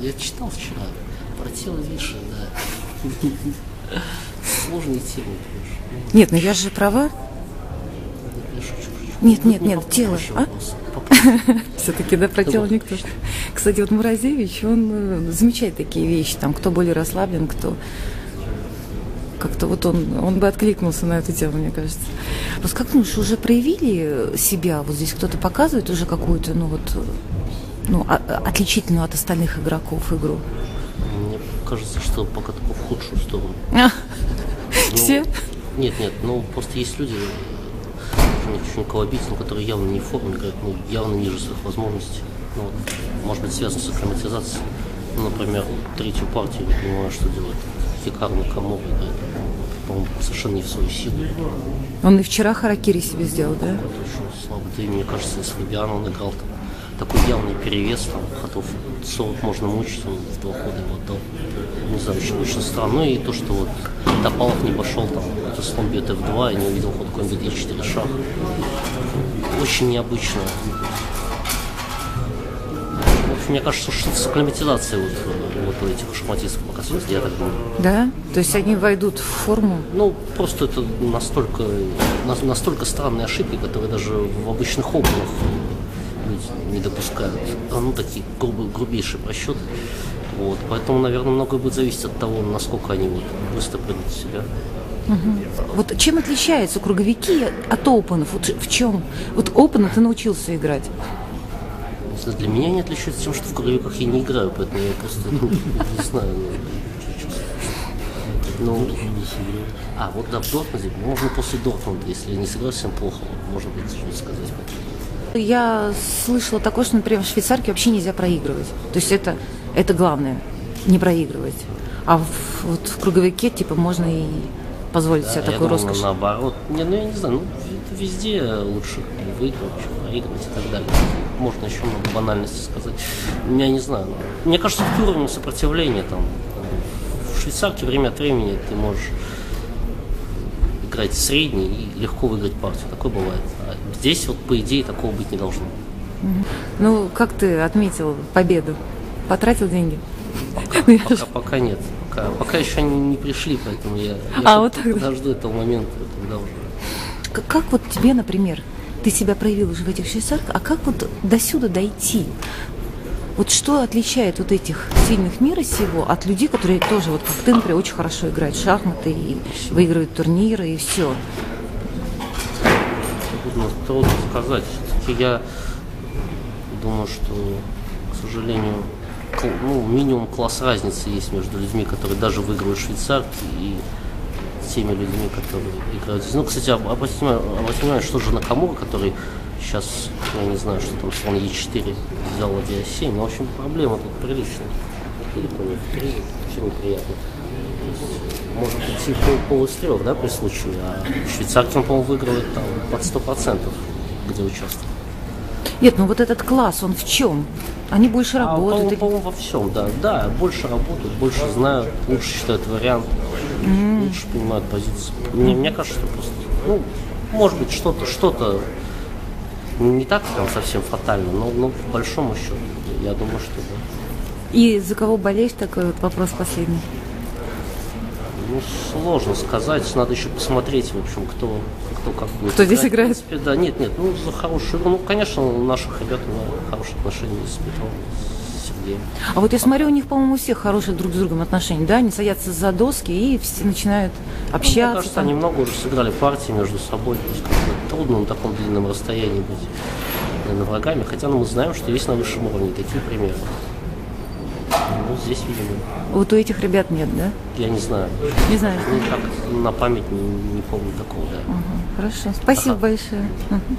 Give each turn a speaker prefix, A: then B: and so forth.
A: Я читал вчера про тело Виши, да. Сложные темы, конечно.
B: Нет, ну я же права.
A: Шучу, шучу.
B: Нет, нет,
A: Ну,
B: нет, тело. А? Все-таки, да, про тело никто. Кстати, вот Муразевич, он э, замечает такие вещи, там, кто более расслаблен, кто как-то вот он, он бы откликнулся на эту тему, мне кажется. Просто как думаешь, уже проявили себя? Вот здесь кто-то показывает уже какую-то, ну вот, ну, отличительную от остальных игроков игру?
A: Мне кажется, что пока только в худшую сторону.
B: А,
A: Ну,
B: Все?
A: Нет, нет, ну просто есть люди, обидеть, но которые явно не в форме играют, ну, явно ниже своих возможностей. Ну, вот, может быть, связано с акклиматизацией. Ну, например, третью партию, не понимаю, что делать. Хикару на Камору играет. По-моему, совершенно не в свою силу.
B: Он и вчера харакири себе сделал, да?
A: Еще слабо. Да и мне кажется, с Фабиано он играл там такой явный перевес, там, ходов 40 можно мучить, он в два хода его отдал. Не знаю, очень, очень странно. Ну и то, что вот Топалов не пошел, там, это слон бьет F2, и не увидел ход конь B4 шаг. Очень необычно. Общем, мне кажется, что с акклиматизацией вот, вот у этих шахматистов пока связано, я так думаю.
B: Да? То есть они войдут в форму?
A: Ну, просто это настолько, на- настолько странные ошибки, которые даже в обычных опытах люди не допускают. А, Ну, такие грубые, грубейшие просчеты. Вот. Поэтому, наверное, многое будет зависеть от того, насколько они вот быстро придут в себя.
B: Вот чем отличаются круговики от опенов? Вот в чем? Вот опена ты научился играть.
A: Для меня они отличаются тем, что в круговиках я не играю, поэтому я просто ну, не знаю. ну, Ну, а, вот да, в Дортмунде, можно после Дортмунда, если я не сыграю совсем плохо, можно будет что-нибудь сказать.
B: Я слышала такое, что, например, в швейцарке вообще нельзя проигрывать. То есть это, это главное, не проигрывать. А в, вот в круговике, типа, можно и позволить себе
A: Да, я
B: такую
A: думал,
B: роскошь.
A: наоборот. Не, ну я не знаю, ну везде лучше выигрывать, чем проигрывать и так далее. Можно еще много банальностей сказать. Я не знаю. Мне кажется, в уровень сопротивления там в швейцарке время от времени ты можешь играть средний и легко выиграть партию. Такое бывает. А здесь вот по идее такого быть не должно.
B: Ну, как ты отметил победу? Потратил деньги? Ну,
A: Пока,
B: ж-
A: пока нет. Пока, пока еще они не пришли, поэтому я, я
B: А, вот так,
A: подожду этого момента, когда уже
B: К- Как вот тебе, например, ты себя проявил уже в этих швейцарках, а как вот до сюда дойти? Вот что отличает вот этих сильных мира сего от людей, которые тоже, вот как ты, например, очень хорошо играют в шахматы и выигрывают турниры и все.
A: Трудно, трудно сказать. Все-таки я думаю, что, к сожалению, ну, минимум класс разницы есть между людьми, которые даже выигрывают швейцарки, и теми людьми, которые играют. Ну, кстати, об- обратите внимание, обратите внимание, что же Накамура, который сейчас, я не знаю, что там слон Е4 взял ладья 7 но, в общем, проблема тут приличная. Или по три, очень неприятно. То есть Может прийти пол, пол из трех, да, при случае, а швейцарки он, по-моему, выигрывает там под сто процентов, где участвует.
B: Нет, ну вот этот класс, он в чем? Они больше
A: А,
B: работают.
A: по-моему,
B: или-
A: по-моему, во всем, да. Да, больше работают, больше знают, лучше считают вариант, лучше понимают позицию. Мне, мне кажется, что просто, ну, может быть, что-то, что-то не так там совсем фатально, но, но по большому счету, я думаю, что да.
B: И за кого болеешь, такой вот вопрос последний.
A: Ну, сложно сказать, надо еще посмотреть, в общем, кто, кто как будет.
B: Кто здесь
A: играть.
B: играет?
A: В принципе, да, нет, нет, ну, за хорошую. Ну, конечно, у наших ребят у меня хорошие отношения с Петром, с Сергеем.
B: А вот я смотрю, у них, по-моему, у всех хорошие друг с другом отношения, да? Они садятся за доски и все начинают
A: Ну, Мне
B: общаться.
A: кажется,
B: там.
A: они много уже сыграли партии между собой. Трудно на таком длинном расстоянии быть наверное, врагами. Хотя ну, мы знаем, что есть на высшем уровне такие примеры. Ну, здесь, видимо,
B: Вот у этих ребят нет, да?
A: я не знаю.
B: Не знаю.
A: Ну, так на память не, не помню такого, да.
B: Хорошо. Спасибо большое. Мгм.